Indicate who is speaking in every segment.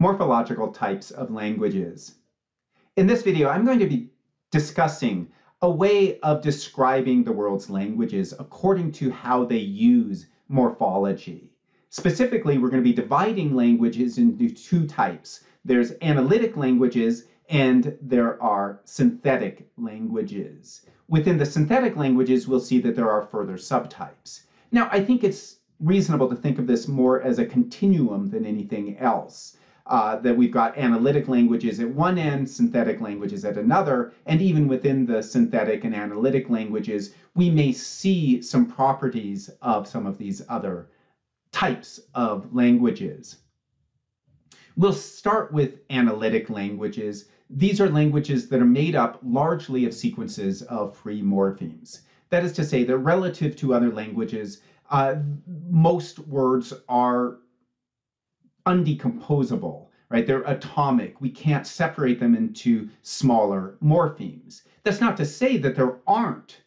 Speaker 1: Morphological types of languages. In this video, I'm going to be discussing a way of describing the world's languages according to how they use morphology. Specifically, we're going to be dividing languages into two types. There's analytic languages and there are synthetic languages. Within the synthetic languages, we'll see that there are further subtypes. Now, I think it's reasonable to think of this more as a continuum than anything else. Uh, that we've got analytic languages at one end, synthetic languages at another, and even within the synthetic and analytic languages, we may see some properties of some of these other types of languages. We'll start with analytic languages. These are languages that are made up largely of sequences of free morphemes. That is to say that relative to other languages, uh, most words are undecomposable, right? They're atomic. We can't separate them into smaller morphemes. That's not to say that there aren't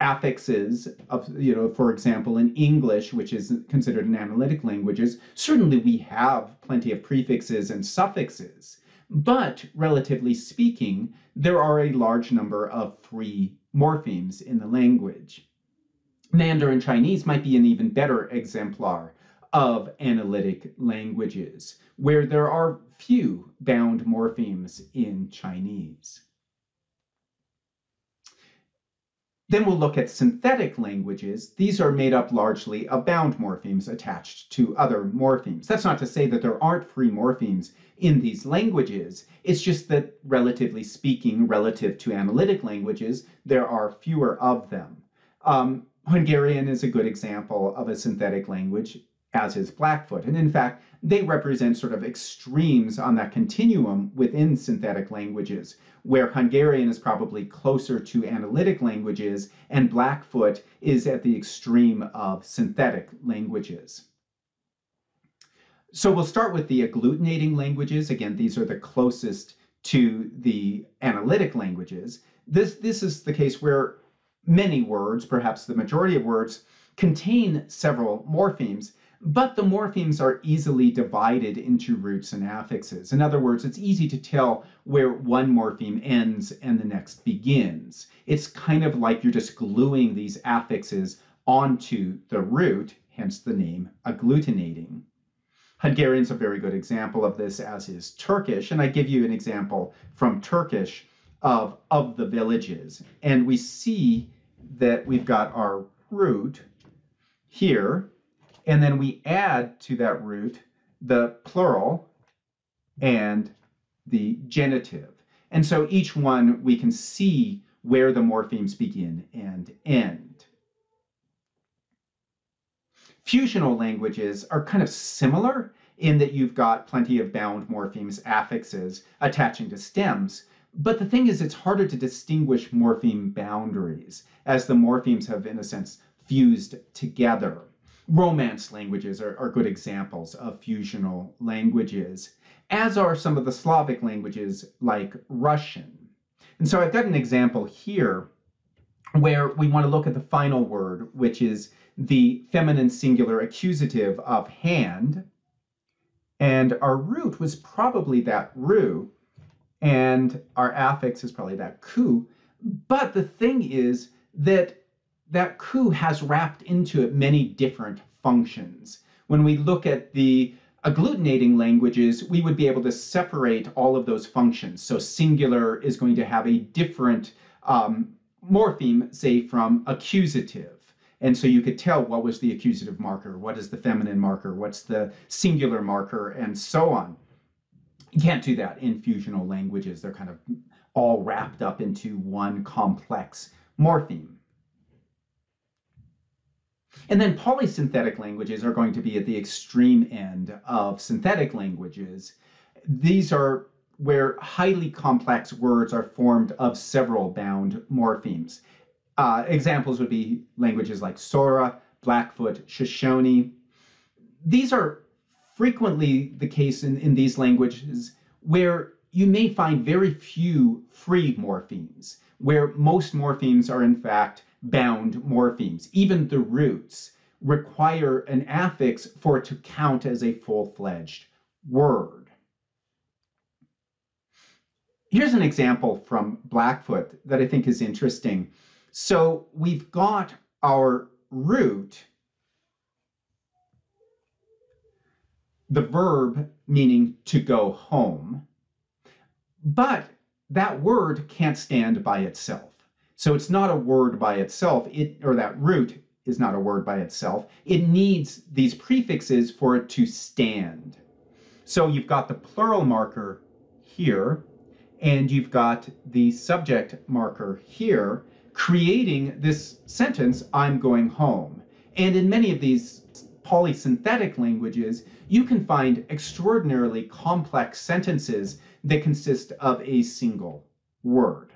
Speaker 1: affixes of, you know, for example, in English, which is considered an analytic languages, certainly we have plenty of prefixes and suffixes. But relatively speaking, there are a large number of free morphemes in the language. Mandarin Chinese might be an even better exemplar of analytic languages, where there are few bound morphemes in Chinese. Then we'll look at synthetic languages. These are made up largely of bound morphemes attached to other morphemes. That's not to say that there aren't free morphemes in these languages. It's just that, relatively speaking, relative to analytic languages, there are fewer of them. Um, Hungarian is a good example of a synthetic language as is Blackfoot. And in fact, they represent sort of extremes on that continuum within synthetic languages, where Hungarian is probably closer to analytic languages and Blackfoot is at the extreme of synthetic languages. So we'll start with the agglutinating languages. Again, these are the closest to the analytic languages. This, this is the case where many words, perhaps the majority of words, contain several morphemes, but the morphemes are easily divided into roots and affixes. In other words, it's easy to tell where one morpheme ends and the next begins. It's kind of like you're just gluing these affixes onto the root, hence the name agglutinating. Hungarian's a very good example of this, as is Turkish. And I give you an example from Turkish of, of the villages. And we see that we've got our root here, and then we add to that root the plural and the genitive. And so each one we can see where the morphemes begin and end. Fusional languages are kind of similar in that you've got plenty of bound morphemes, affixes attaching to stems. But the thing is, it's harder to distinguish morpheme boundaries as the morphemes have, in a sense, fused together. Romance languages are, are good examples of fusional languages, as are some of the Slavic languages like Russian. And so I've got an example here where we want to look at the final word, which is the feminine singular accusative of hand. And our root was probably that ru, and our affix is probably that ku. But the thing is that that ku has wrapped into it many different functions. When we look at the agglutinating languages, we would be able to separate all of those functions. So singular is going to have a different um, morpheme, say, from accusative. And so you could tell what was the accusative marker, what is the feminine marker, what's the singular marker, and so on. You can't do that in fusional languages. They're kind of all wrapped up into one complex morpheme. And then polysynthetic languages are going to be at the extreme end of synthetic languages. These are where highly complex words are formed of several bound morphemes. Uh, examples would be languages like Sora, Blackfoot, Shoshone. These are frequently the case in, in these languages where you may find very few free morphemes, where most morphemes are in fact bound morphemes, even the roots, require an affix for it to count as a full-fledged word. Here's an example from Blackfoot that I think is interesting. So we've got our root, the verb meaning to go home, but that word can't stand by itself. So it's not a word by itself, it, or that root is not a word by itself. It needs these prefixes for it to stand. So you've got the plural marker here, and you've got the subject marker here, creating this sentence, I'm going home. And in many of these polysynthetic languages, you can find extraordinarily complex sentences that consist of a single word.